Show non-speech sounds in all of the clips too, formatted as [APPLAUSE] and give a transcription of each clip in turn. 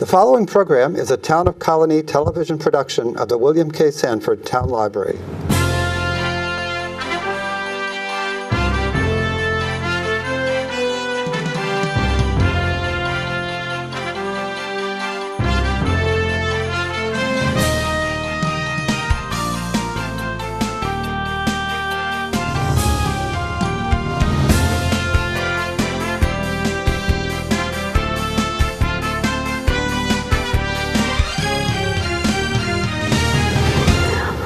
The following program is a Town of Colonie television production of the William K. Sanford Town Library.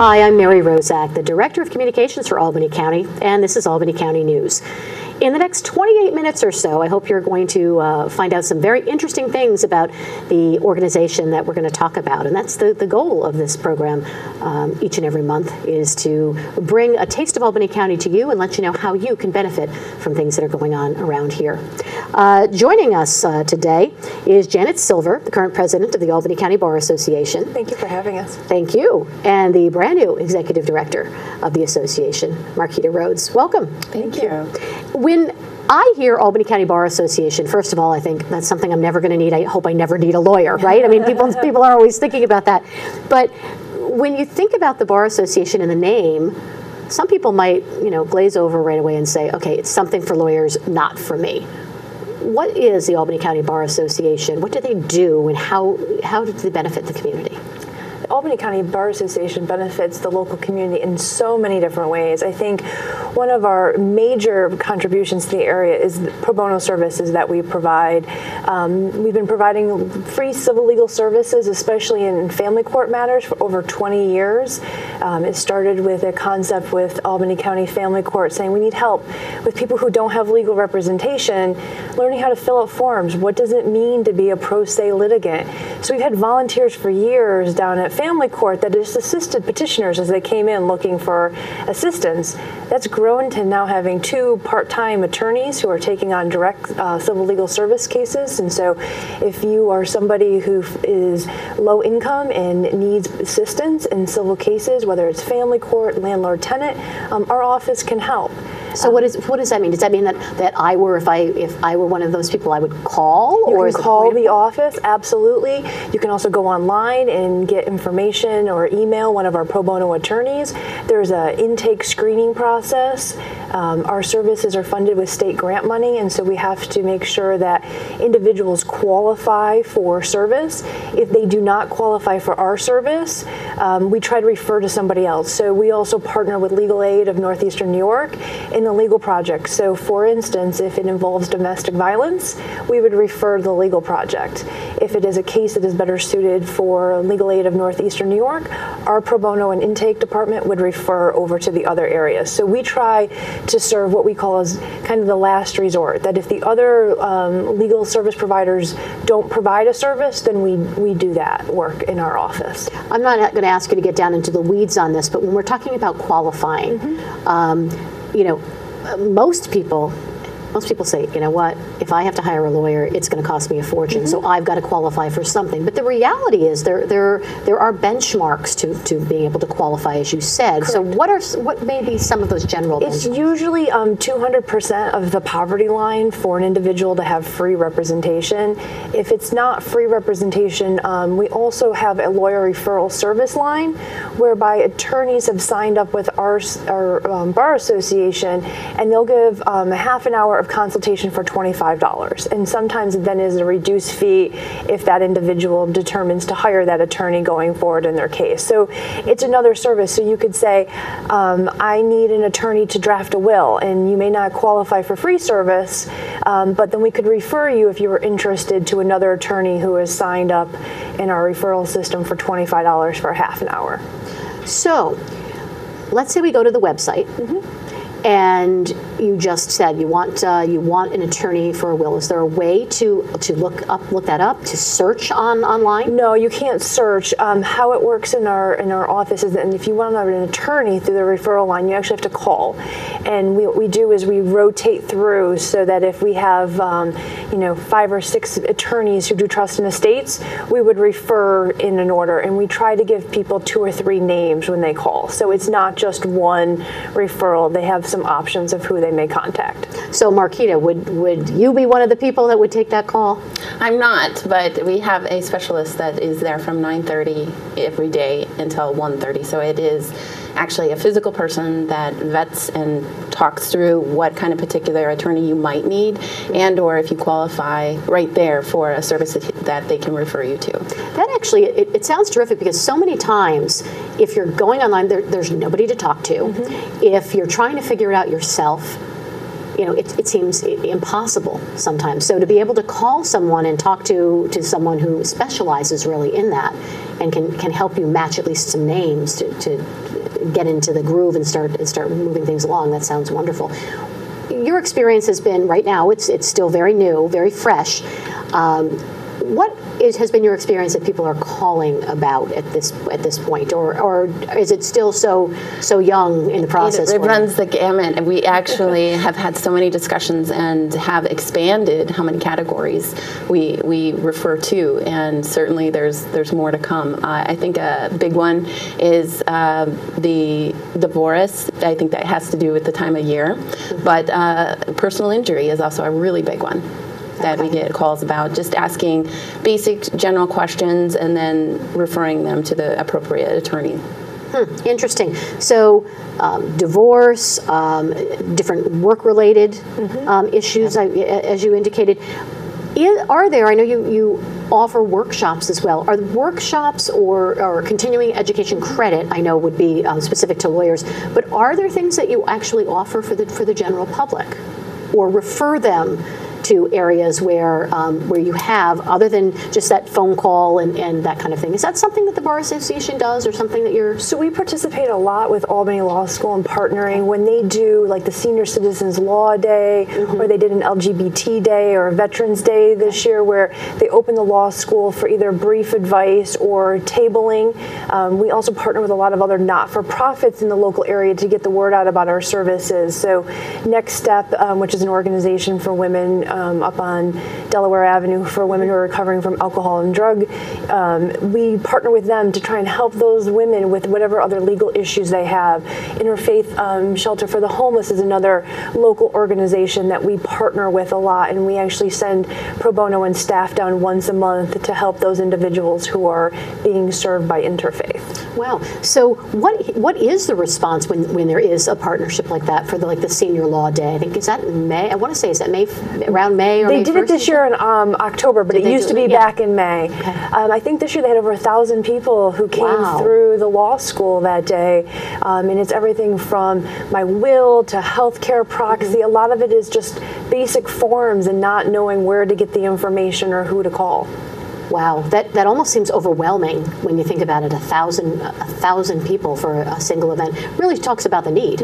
Hi, I'm Mary Rozak, the Director of Communications for Albany County, and this is Albany County News. In the next 28 minutes or so, I hope you're going to uh, find out some very interesting things about the organization that we're going to talk about. And that's the, the goal of this program um, each and every month is to bring a taste of Albany County to you and let you know how you can benefit from things that are going on around here. Uh, joining us uh, today is Janet Silver, the current president of the Albany County Bar Association. Thank you for having us. Thank you. And the brand new executive director of the association, Marquita Rhodes. Welcome. Thank you. When I hear Albany County Bar Association, first of all, I think that's something I'm never going to need. I hope I never need a lawyer, right? I mean, [LAUGHS] people people are always thinking about that. But when you think about the Bar Association and the name, some people might, you know, glaze over right away and say, okay, it's something for lawyers, not for me. What is the Albany County Bar Association? What do they do, and how how do they benefit the community? Albany County Bar Association benefits the local community in so many different ways. I think one of our major contributions to the area is the pro bono services that we provide. Um, we've been providing free civil legal services, especially in family court matters, for over 20 years. Um, it started with a concept with Albany County Family Court saying we need help with people who don't have legal representation, learning how to fill out forms. What does it mean to be a pro se litigant? So we've had volunteers for years down at family court that just assisted petitioners as they came in looking for assistance. That's grown to now having two part-time attorneys who are taking on direct uh, civil legal service cases. And so, if you are somebody who is low income and needs assistance in civil cases, whether it's family court, landlord-tenant, um, our office can help. So what is what does that mean? Does that mean that, that I were if I if I were one of those people I would call You or can call the office, absolutely. You can also go online and get information or email one of our pro bono attorneys. There's a intake screening process. Um, our services are funded with state grant money, and so we have to make sure that individuals qualify for service. If they do not qualify for our service, um, we try to refer to somebody else. So we also partner with Legal Aid of Northeastern New York in the legal project. So, for instance, if it involves domestic violence, we would refer the legal project. If it is a case that is better suited for Legal Aid of Northeastern New York, our pro bono and intake department would refer over to the other areas. So we try to serve what we call as kind of the last resort. That if the other um, legal service providers don't provide a service, then we we do that work in our office. I'm not going to ask you to get down into the weeds on this, but when we're talking about qualifying, um, you know, most people. Most people say, you know what, if I have to hire a lawyer, it's going to cost me a fortune, so I've got to qualify for something. But the reality is there there there are benchmarks to, to being able to qualify, as you said. So what are what may be some of those general It's benchmarks? usually um, 200% of the poverty line for an individual to have free representation. If it's not free representation, um, we also have a lawyer referral service line whereby attorneys have signed up with our, our um, bar association and they'll give um, a half an hour of consultation for $25. And sometimes it then is a reduced fee if that individual determines to hire that attorney going forward in their case. So it's another service. So you could say, um, I need an attorney to draft a will, and you may not qualify for free service, um, but then we could refer you if you were interested to another attorney who is signed up in our referral system for $25 for half an hour. So, let's say we go to the website, and you just said you want uh, you want an attorney for a will. Is there a way to to look up look that up to search on online? No, you can't search. Um, how it works in our in our office is that if you want an attorney through the referral line, you actually have to call. And we, what we do is we rotate through so that if we have um, you know five or six attorneys who do trust and estates, we would refer in an order, and we try to give people two or three names when they call. So it's not just one referral. They have some options of who they may contact. So, Marquita, would would you be one of the people that would take that call? I'm not, but we have a specialist that is there from 9:30 every day until 1:30. So it is actually a physical person that vets and talks through what kind of particular attorney you might need and or if you qualify right there for a service that that they can refer you to. That actually, it, it sounds terrific because so many times, if you're going online, there, there's nobody to talk to. Mm-hmm. If you're trying to figure it out yourself, you know, it, it seems impossible sometimes. So to be able to call someone and talk to to someone who specializes really in that and can can help you match at least some names to, to get into the groove and start and start moving things along. That sounds wonderful. Your experience has been right now. It's it's still very new, very fresh. Um, what is, has been your experience that people are calling about at this at this point, or or is it still so so young in the process? It, it runs the gamut. and We actually have had so many discussions and have expanded how many categories we we refer to, and certainly there's there's more to come. Uh, I think a big one is um, the divorce. I think that has to do with the time of year, but uh, personal injury is also a really big one that we get calls about. Just asking basic general questions and then referring them to the appropriate attorney. Hmm, Interesting. So, um, divorce, um, different work-related Mm-hmm. um, issues, I, as you indicated. I- are there? I know you you offer workshops as well. Are the workshops or, or continuing education credit? I know would be um, specific to lawyers, but are there things that you actually offer for the for the general public, or refer them? To areas where um, where you have other than just that phone call and, and that kind of thing. Is that something that the bar association does, or something that you're So we participate a lot with Albany Law School and partnering when they do like the Senior Citizens Law Day, or they did an LGBT Day or a Veterans Day this year, where they open the law school for either brief advice or tabling. Um, we also partner with a lot of other not-for-profits in the local area to get the word out about our services. So Next Step, um, which is an organization for women um, up on Delaware Avenue for women who are recovering from alcohol and drug, um, we partner with them to try and help those women with whatever other legal issues they have. Interfaith um, Shelter for the Homeless is another local organization that we partner with a lot, and we actually send pro bono and staff down once a month to help those individuals who are being served by Interfaith. Wow. So what what is the response when, when there is a partnership like that for the like the senior law day? I think is that May? I want to say is that May around May or They May did it this year in um, October, but Did it used to be Yeah. back in May. Um, I think this year they had over a thousand people who came Wow. through the law school that day, um, and it's everything from my will to healthcare proxy. Mm-hmm. A lot of it is just basic forms and not knowing where to get the information or who to call. Wow. That that almost seems overwhelming when you think about it. A thousand a thousand people for a single event really talks about the need.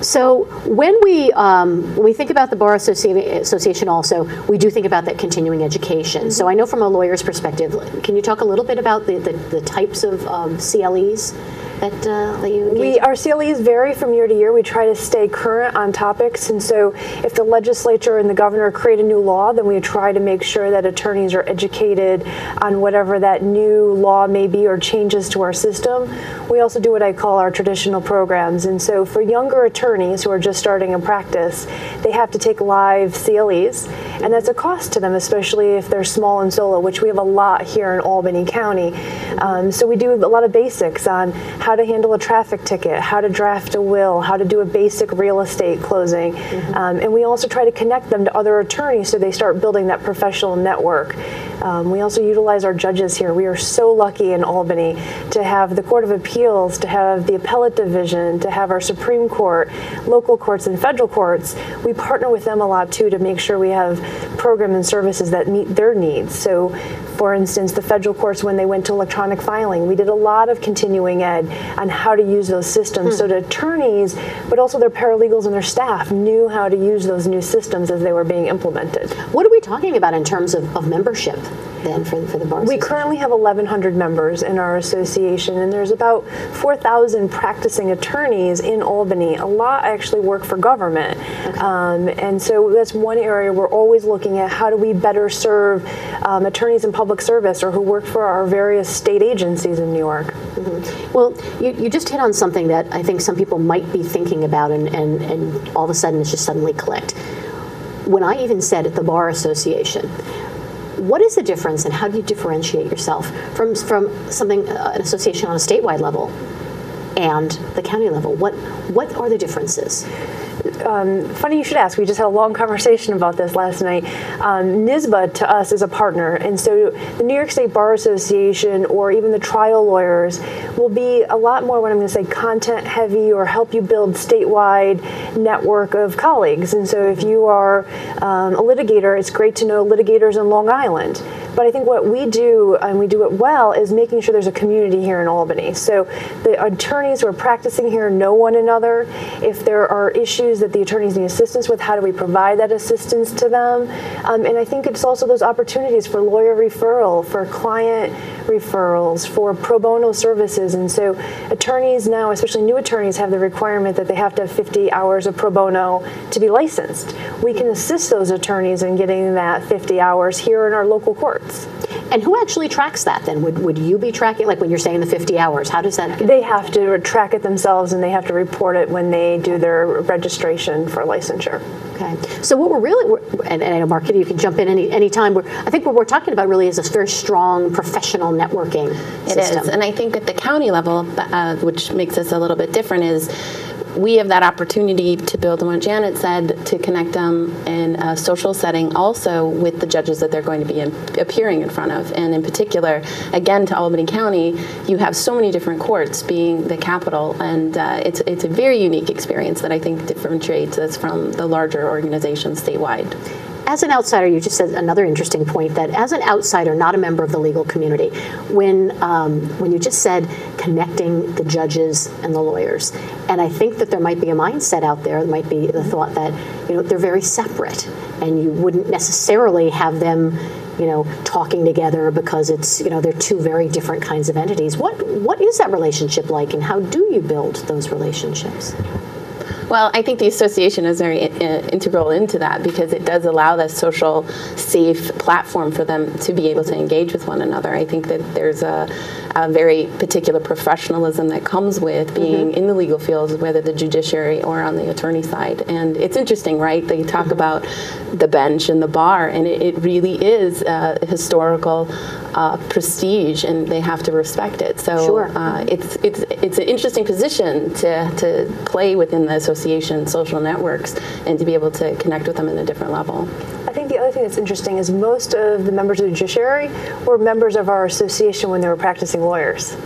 So when we um, when we think about the bar association, also we do think about that continuing education. So I know from a lawyer's perspective, can you talk a little bit about the, the, the types of um, CLEs that uh, you engage? We our CLEs vary from year to year. We try to stay current on topics, and so if the legislature and the governor create a new law, then we try to make sure that attorneys are educated on whatever that new law may be or changes to our system. We also do what I call our traditional programs, and so for younger attorneys who are just starting in practice, they have to take live CLEs, and that's a cost to them, especially if they're small and solo, which we have a lot here in Albany County. Um, so we do a lot of basics on how to handle a traffic ticket, how to draft a will, how to do a basic real estate closing. Um, and we also try to connect them to other attorneys so they start building that professional network. Um, we also utilize our judges here. We are so lucky in Albany to have the Court of Appeals, to have the Appellate Division, to have our Supreme Court, local courts, and federal courts. We partner with them a lot too to make sure we have program and services that meet their needs. So, for instance, the federal courts, when they went to electronic filing, we did a lot of continuing ed on how to use those systems so that attorneys, but also their paralegals and their staff, knew how to use those new systems as they were being implemented. What are we talking about in terms of, of membership then for, for the bar? We association? currently have 1,100 members in our association, and there's about 4,000 practicing attorneys in Albany. A lot actually work for government. Um, and so that's one area we're always looking at how do we better serve um, attorneys in public service or who work for our various state agencies in New York. Well, you, you just hit on something that I think some people might be thinking about, and, and, and all of a sudden it's just suddenly clicked. When I even said at the Bar Association, what is the difference and how do you differentiate yourself from, from something, uh, an association on a statewide level and the county level? What, what are the differences? Funny you should ask. We just had a long conversation about this last night. Um, NYSBA to us is a partner, and so the New York State Bar Association or even the trial lawyers will be a lot more what I'm going to say content heavy or help you build statewide network of colleagues. And so if you are um, a litigator, it's great to know litigators in Long Island. But I think what we do, and we do it well, is making sure there's a community here in Albany. So the attorneys who are practicing here know one another. If there are issues that the attorneys need assistance with, how do we provide that assistance to them? Um, and I think it's also those opportunities for lawyer referral, for client referrals, for pro bono services. And so attorneys now, especially new attorneys, have the requirement that they have to have 50 hours of pro bono to be licensed. We can assist those attorneys in getting that 50 hours here in our local courts. And who actually tracks that then? Would, would you be tracking, like when you're saying the 50 hours, how does that get? They have to track it themselves and they have to report it when they do their registration for licensure. Okay. So what we're really, we're, and, and I know Mark, you can jump in any any time. We're, I think what we're talking about really is a very strong professional networking It system. is, and I think at the county level, uh, which makes us a little bit different, is we have that opportunity to build on what Janet said to connect them in a social setting, also with the judges that they're going to be in, appearing in front of, and in particular, again to Albany County, you have so many different courts being the capital, and uh, it's it's a very unique experience that I think differentiates us from the larger organizations statewide. As an outsider, you just said another interesting point that as an outsider, not a member of the legal community, when um, when you just said connecting the judges and the lawyers, and I think that there might be a mindset out there, there might be the thought that you know they're very separate, and you wouldn't necessarily have them. You know, talking together because it's you know they're two very different kinds of entities. What what is that relationship like, and how do you build those relationships? Well, I think the association is very uh, integral into that because it does allow that social, safe platform for them to be able to engage with one another. I think that there's a, a very particular professionalism that comes with being in the legal fields, whether the judiciary or on the attorney side. And it's interesting, right? They talk about the bench and the bar, and it, it really is a historical uh, prestige, and they have to respect it. So Sure. uh, it's it's it's an interesting position to to play within the association social networks and to be able to connect with them in a different level. I think the other thing that's interesting is most of the members of the judiciary were members of our association when they were practicing lawyers.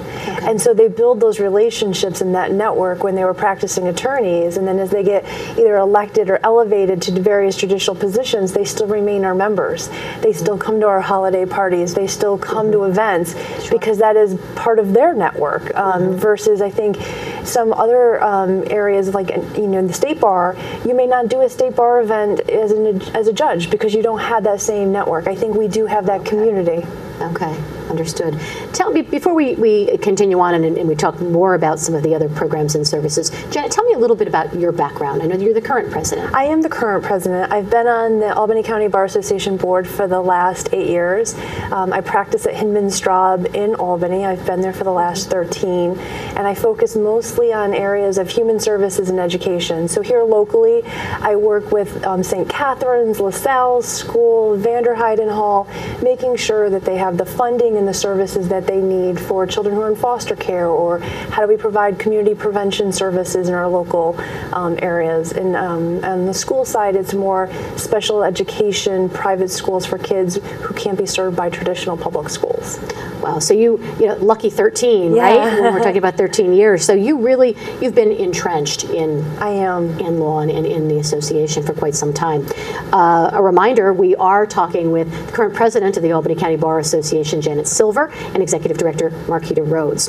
And so they build those relationships in that network when they were practicing attorneys. And then as they get either elected or elevated to various judicial positions, they still remain our members. They still come to our holiday parties. They still come to events because that is part of their network. Um, Versus, I think, some other um, areas like you know in the state bar, you may not do a state bar event as an as a judge because you don't have that same network. I think we do have that community. Okay, understood. Tell me before we, we continue on and, and we talk more about some of the other programs and services. Janet, tell me a little bit about your background. I know you're the current president. I am the current president. I've been on the Albany County Bar Association board for the last eight years. Um, I practice at Hinman Straub in Albany. I've been there for the last 13, and I focus mostly on areas of human services and education. So here locally, I work with um, St. Catherine's, LaSalle School, Vanderheyden Hall, making sure that they have the funding and the services that they need for children who are in foster care, or how do we provide community prevention services in our local um, areas. And um, on the school side, it's more special education, private schools for kids who can't be served by traditional public schools. Wow. So you, you know, lucky 13, Yeah. right? When we're talking about 13 years. So you really, you've been entrenched in I am. in law and in, in the association for quite some time. Uh, a reminder, we are talking with the current president of the Albany County Bar Association, Janet Silver, and executive director, Marquita Rhodes.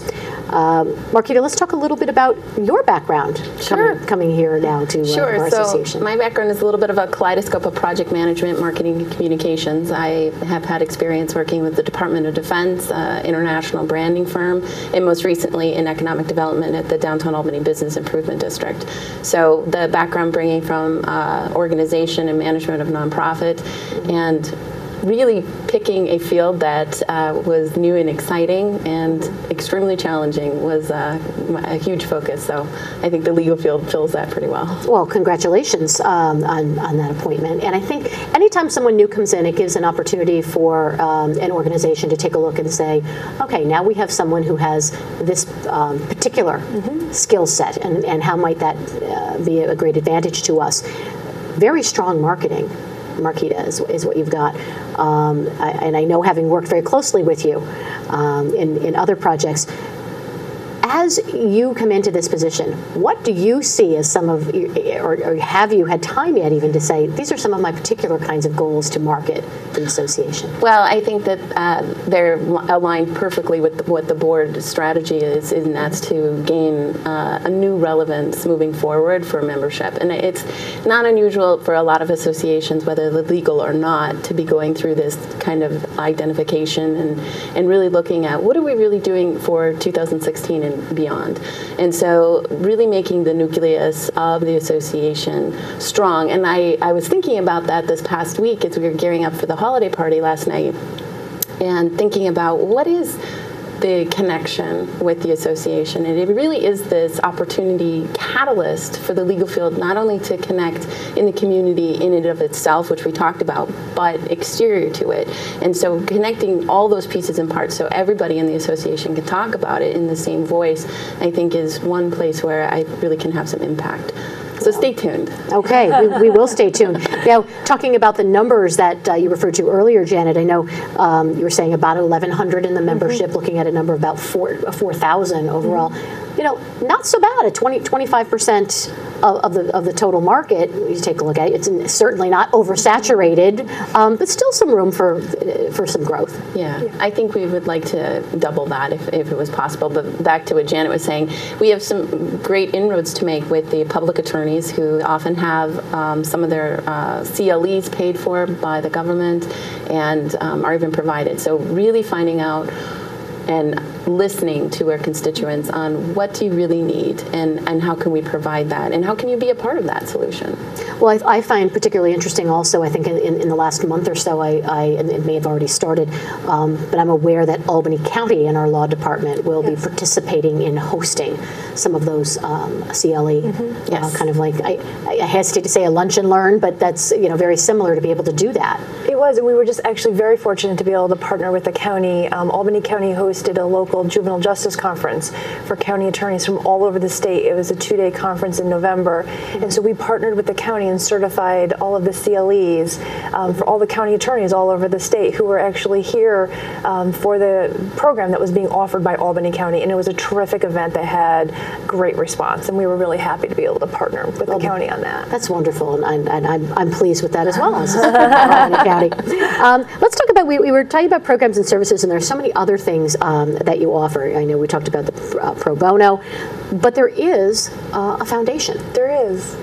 Um, Marquita, let's talk a little bit about your background Sure. coming, coming here now to uh, the Bar Sure. So Association. my background is a little bit of a kaleidoscope of project management, marketing, and communications. I have had experience working with the Department of Defense, uh, international branding firm, and most recently in economic development at the Downtown Albany Business Improvement District. So the background bringing from uh, organization and management of nonprofit, and really picking a field that uh, was new and exciting and extremely challenging was uh, a huge focus. So I think the legal field fills that pretty well. Well, congratulations um, on, on that appointment. And I think anytime someone new comes in, it gives an opportunity for um, an organization to take a look and say, okay, now we have someone who has this um, particular skill set, and, and how might that uh, be a great advantage to us? Very strong marketing. Marquita is, is what you've got. Um, I, and I know, having worked very closely with you um, in, in other projects, as you come into this position, what do you see as some of, or, or have you had time yet even to say, these are some of my particular kinds of goals to market the association? Well, I think that uh, they're aligned perfectly with what the board strategy is, and that's to gain uh, a new relevance moving forward for membership. And it's not unusual for a lot of associations, whether they're legal or not, to be going through this kind of identification and, and really looking at what are we really doing for 2016 and beyond. And so, really making the nucleus of the association strong. And I, I was thinking about that this past week as we were gearing up for the holiday party last night and thinking about what is the connection with the association. And it really is this opportunity catalyst for the legal field not only to connect in the community in and of itself, which we talked about, but exterior to it. And so connecting all those pieces and parts so everybody in the association can talk about it in the same voice, I think is one place where I really can have some impact. So stay tuned. Okay, we, we will stay tuned. Now, talking about the numbers that uh, you referred to earlier, Janet, I know um, you were saying about 1,100 in the membership, looking at a number of about 4 4,000 overall. You know, not so bad. At 20, 25% of, of, the, of the total market, you take a look at it, it's certainly not oversaturated, um, but still some room for, for some growth. Yeah, I think we would like to double that if, if it was possible. But back to what Janet was saying, we have some great inroads to make with the public attorneys who often have um, some of their uh, CLEs paid for by the government and um, are even provided. So really finding out and listening to our constituents on what do you really need and, and how can we provide that and how can you be a part of that solution. Well, I, I find particularly interesting also, I think in, in, the last month or so, I, I and it may have already started, um, but I'm aware that Albany County and our law department will be participating in hosting some of those um, CLE, uh, Yes. kind of like, I, I hesitate to say a lunch and learn, but that's, you know, very similar to be able to do that. It was, and we were just actually very fortunate to be able to partner with the county. Um, Albany County hosted a local juvenile justice conference for county attorneys from all over the state. It was a two day conference in November. And so we partnered with the county and certified all of the CLEs um, for all the county attorneys all over the state who were actually here um, for the program that was being offered by Albany County. And it was a terrific event that had great response. And we were really happy to be able to partner with the county on that. That's wonderful, and, and I'm, I'm pleased with that as well as [LAUGHS] Albany County. Um, let's talk about, we, we were talking about programs and services, and there's so many other things um, that you offer. I know we talked about the uh, pro bono, but there is uh, a foundation. There is.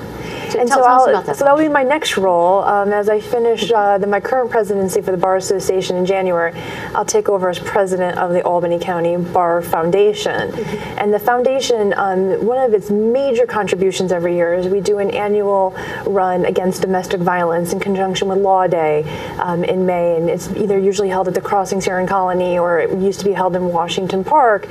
And tell- so, tell us about that. so that'll be my next role. Um, as I finish uh, the, my current presidency for the Bar Association in January, I'll take over as president of the Albany County Bar Foundation. Mm-hmm. And the foundation, um, one of its major contributions every year is we do an annual run against domestic violence in conjunction with Law Day um, in May. And it's either usually held at the Crossings here in Colonie or it used to be held in Washington Park.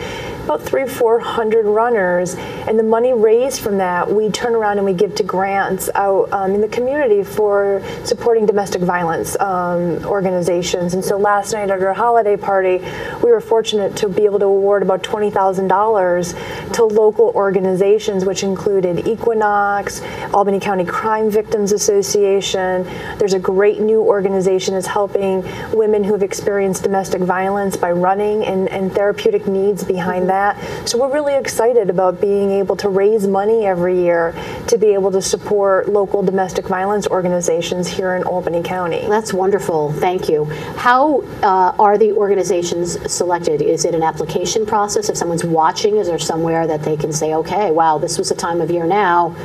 About three, four hundred runners. And the money raised from that, we turn around and we give to grants out um, in the community for supporting domestic violence um, organizations. And so last night at our holiday party, we were fortunate to be able to award about $20,000 to local organizations, which included Equinox, Albany County Crime Victims Association. There's a great new organization that's helping women who have experienced domestic violence by running and, and therapeutic needs behind that. So we're really excited about being able to raise money every year to be able to support local domestic violence organizations here in Albany County. That's wonderful. Thank you. How uh, are the organizations selected? Is it an application process? If someone's watching, is there somewhere that they can say, okay, wow, this was the time of year now.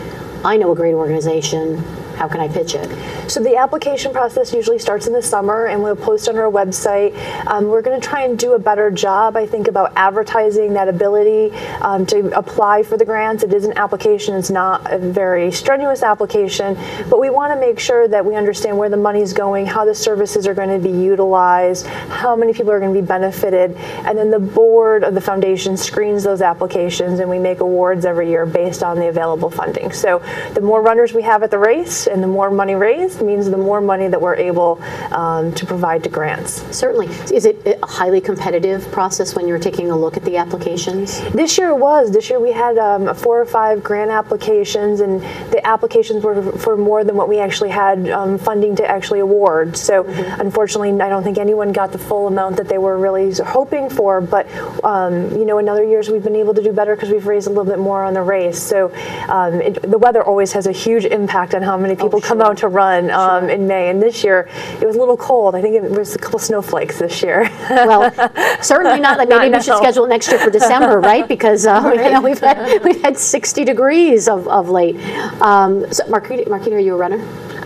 I know a great organization. How can I pitch it? So the application process usually starts in the summer, and we'll post on our website. Um, we're going to try and do a better job, I think, about advertising that ability um, to apply for the grants. It is an application; it's not a very strenuous application, but we want to make sure that we understand where the money's going, how the services are going to be utilized, how many people are going to be benefited, and then the board of the foundation screens those applications, and we make awards every year based on the available funding. So the more runners we have at the race, and the more money raised means the more money that we're able um, to provide to grants. Certainly. Is it a highly competitive process when you're taking a look at the applications? This year it was. This year we had um, four or five grant applications, and the applications were for more than what we actually had um, funding to actually award. So, unfortunately, I don't think anyone got the full amount that they were really hoping for. But um, you know, in other years we've been able to do better because we've raised a little bit more on the race. So, um, it, the weather always has a huge impact on how many people come sure. out to run um, in May. And this year it was a little cold. I think it was a couple snowflakes this year. Well, [LAUGHS] certainly not. Maybe Not we should schedule it next year for December, [LAUGHS] right? Because uh, you know, we've had we've had 60 degrees of, of late. Um, so, Marquita, Marquita, are you a runner?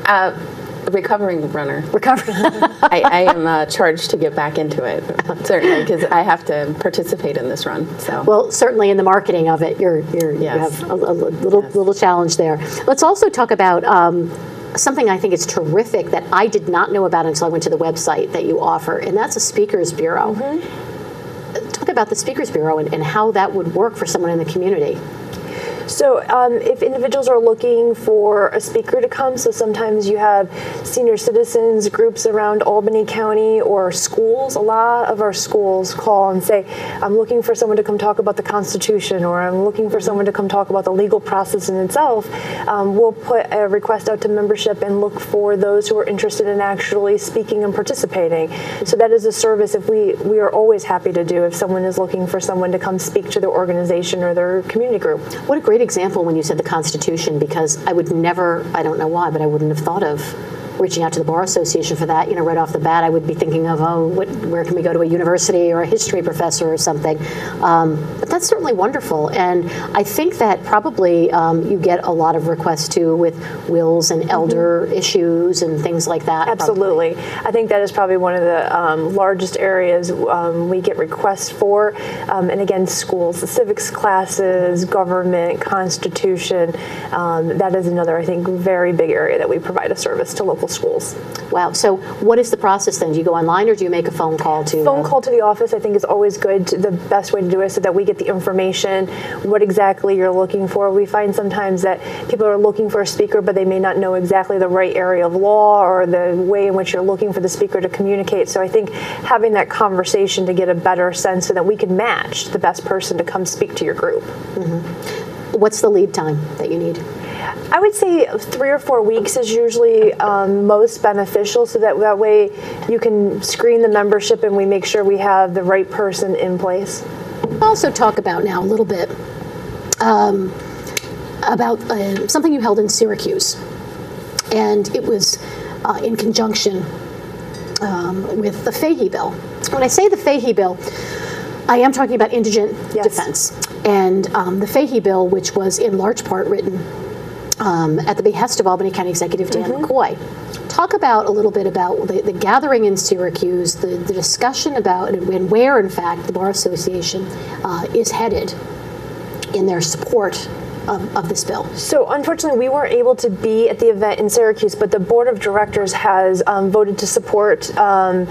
Uh, a recovering runner. Recovery. [LAUGHS] I, I am uh, charged to get back into it, certainly, because I have to participate in this run. So. Well, certainly in the marketing of it, you're, you're, you have a, a little Yes. little challenge there. Let's also talk about um, something I think is terrific that I did not know about until I went to the website that you offer, and that's a speakers bureau. Talk about the speakers bureau and, and how that would work for someone in the community. So, um, if individuals are looking for a speaker to come, so sometimes you have senior citizens groups around Albany County or schools. A lot of our schools call and say, I'm looking for someone to come talk about the Constitution, or I'm looking for someone to come talk about the legal process in itself. Um, we'll put a request out to membership and look for those who are interested in actually speaking and participating. So, that is a service if we, we are always happy to do if someone is looking for someone to come speak to their organization or their community group. What a great example when you said the Constitution, because I would never, I don't know why, but I wouldn't have thought of reaching out to the Bar Association for that. You know, right off the bat, I would be thinking of, oh, what, where can we go to a university or a history professor or something? Um, but that's certainly wonderful. And I think that probably um, you get a lot of requests too with wills and elder issues and things like that. probably. Absolutely. I think that is probably one of the um, largest areas um, we get requests for. Um, and again, schools, the civics classes, government, constitution. Um, that is another, I think, very big area that we provide a service to local schools. Wow. So, what is the process then? Do you go online or do you make a phone call to? Phone uh, call to the office, I think, is always good. The best way to do it so that we get the information, what exactly you're looking for. We find sometimes that people are looking for a speaker, but they may not know exactly the right area of law or the way in which you're looking for the speaker to communicate. So I think having that conversation to get a better sense so that we can match the best person to come speak to your group. What's the lead time that you need? I would say three or four weeks is usually um, most beneficial, so that that way you can screen the membership and we make sure we have the right person in place. also talk about now a little bit um, about uh, something you held in Syracuse, and it was uh, in conjunction um, with the Fahy bill. When I say the Fahy bill, I am talking about indigent Yes. defense, and um, the Fahy bill, which was in large part written um, at the behest of Albany County Executive Dan McCoy. Talk about a little bit about the, the gathering in Syracuse, the, the discussion about and where, in fact, the Bar Association uh, is headed in their support of, of this bill. So, unfortunately, we weren't able to be at the event in Syracuse, but the board of directors has um, voted to support um,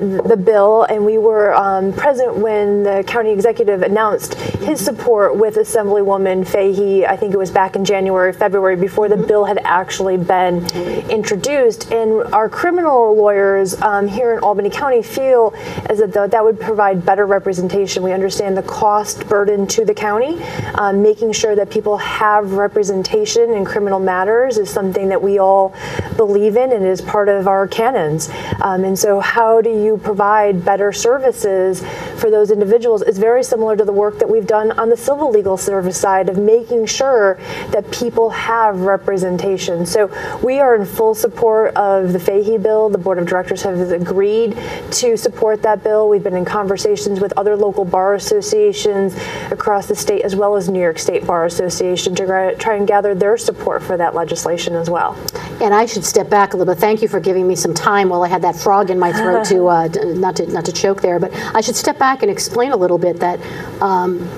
the bill, and we were um, present when the county executive announced his support with Assemblywoman Fahy. I think it was back in January, February, before the bill had actually been introduced. And our criminal lawyers um, here in Albany County feel as though that would provide better representation. We understand the cost burden to the county. Um, making sure that people have representation in criminal matters is something that we all believe in and is part of our canons. Um, and so, how do you provide better services for those individuals? is very similar to the work that we've done on the civil legal service side of making sure that people have representation. So, we are in full support of the Fahy bill. The board of directors has agreed to support that bill. We've been in conversations with other local bar associations across the state as well as New York State Bar Association to try and gather their support for that legislation as well. And I should step back a little bit. Thank you for giving me some time while I had that frog in my throat to uh, d- not to not to choke there. But I should step back and explain a little bit that um,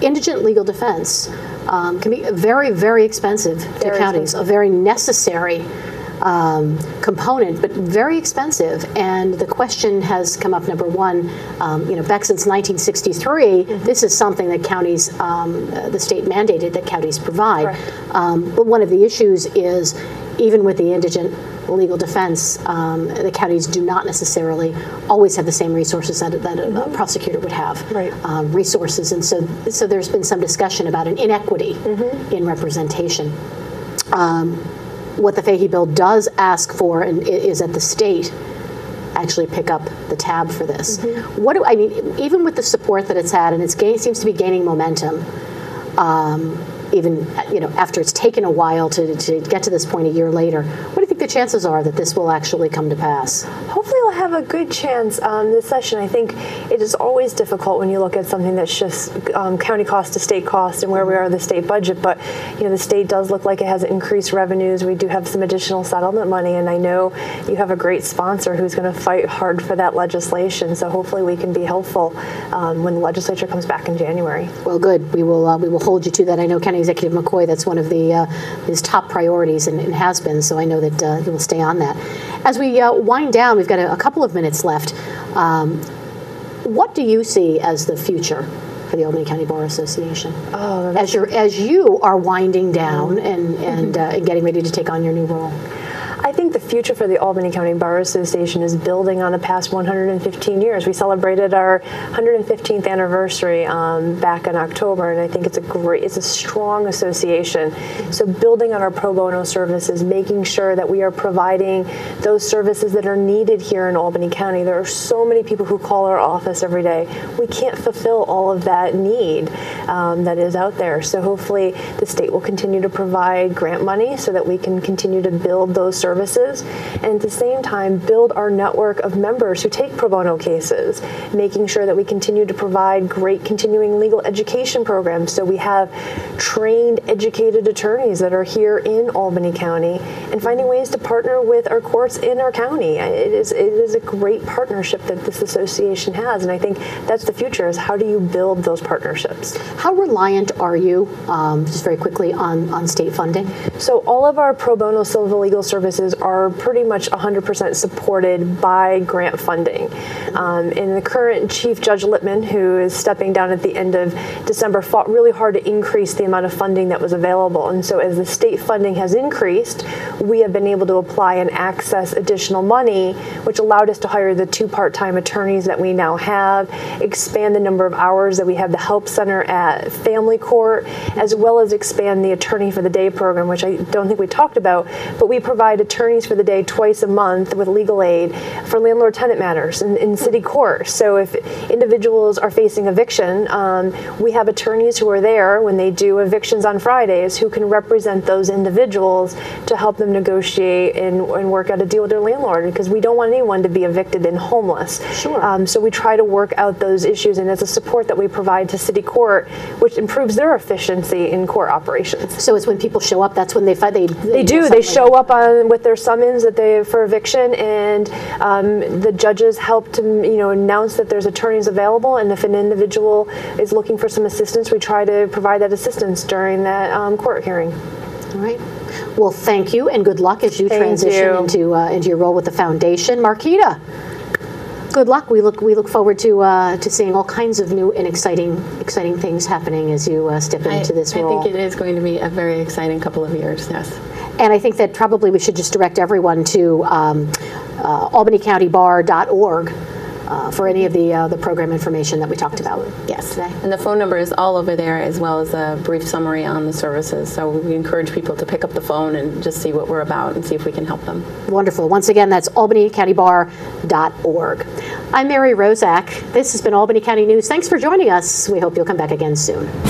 indigent legal defense um, can be very very expensive to Very counties. A very necessary. Um, component, but very expensive. And the question has come up. Number one, um, you know, back since 1963, this is something that counties, um, uh, the state mandated that counties provide. Um, but one of the issues is, even with the indigent legal defense, um, the counties do not necessarily always have the same resources that, that a, a prosecutor would have. Right. Um, resources, and so so there's been some discussion about an inequity in representation. Um, what the Fahy bill does ask for and is that the state actually pick up the tab for this. What do I mean? Even with the support that it's had, and it's gain, seems to be gaining momentum. Um, even you know after it's taken a while to, to get to this point a year later, what think the chances are that this will actually come to pass? Hopefully, we'll have a good chance um, this session. I think it is always difficult when you look at something that shifts um, county cost to state cost and where we are in the state budget. But you know, the state does look like it has increased revenues. We do have some additional settlement money, and I know you have a great sponsor who's going to fight hard for that legislation. So hopefully, we can be helpful um, when the legislature comes back in January. Well, good. We will uh, we will hold you to that. I know County Executive McCoy. That's one of the uh, his top priorities and, and has been. So I know that uh, he will stay on that. As we uh, wind down, we've got a, a couple of minutes left. Um, what do you see as the future for the Albany County Bar Association? Oh, as you as you are winding down and and, uh, and getting ready to take on your new role. I think the future for the Albany County Bar Association is building on the past 115 years. We celebrated our 115th anniversary um, back in October, and I think it's a great, it's a strong association. So building on our pro bono services, making sure that we are providing those services that are needed here in Albany County. There are so many people who call our office every day. We can't fulfill all of that need um, that is out there. So hopefully the state will continue to provide grant money so that we can continue to build those services and at the same time build our network of members who take pro bono cases, making sure that we continue to provide great continuing legal education programs so we have trained, educated attorneys that are here in Albany County and finding ways to partner with our courts in our county. It is, it is a great partnership that this association has, and I think that's the future is how do you build those partnerships? How reliant are you, um, just very quickly, on on state funding? So all of our pro bono civil legal services are pretty much 100% supported by grant funding. Um, and the current Chief Judge Lippman, who is stepping down at the end of December, fought really hard to increase the amount of funding that was available. And so as the state funding has increased, we have been able to apply and access additional money, which allowed us to hire the two part-time attorneys that we now have, expand the number of hours that we have the help center at family court, as well as expand the attorney for the day program, which I don't think we talked about, but we provide attorneys for the day twice a month with legal aid for landlord tenant matters in, in city court. So if individuals are facing eviction, um, we have attorneys who are there when they do evictions on Fridays who can represent those individuals to help them negotiate and, and work out a deal with their landlord because we don't want anyone to be evicted and homeless. Sure. Um, so we try to work out those issues, and it's a support that we provide to city court, which improves their efficiency in court operations. So it's when people show up. That's when they find they They do. They show up on with their summons that they for eviction, and um, the judges help to you know announce that there's attorneys available. And if an individual is looking for some assistance, we try to provide that assistance during that um, court hearing. All right. Well, thank you and good luck as you Thank transition you. into uh, into your role with the foundation, Marquita. Good luck. We look we look forward to uh, to seeing all kinds of new and exciting exciting things happening as you uh, step I, into this I think it is going to be a very exciting couple of years. Yes. And I think that probably we should just direct everyone to um, uh, albanycountybar.org uh, for any of the uh, the program information that we talked about. Yes. Today. And the phone number is all over there, as well as a brief summary on the services. So we encourage people to pick up the phone and just see what we're about and see if we can help them. Wonderful. Once again, that's albanycountybar.org. I'm Mary Rozak. This has been Albany County News. Thanks for joining us. We hope you'll come back again soon.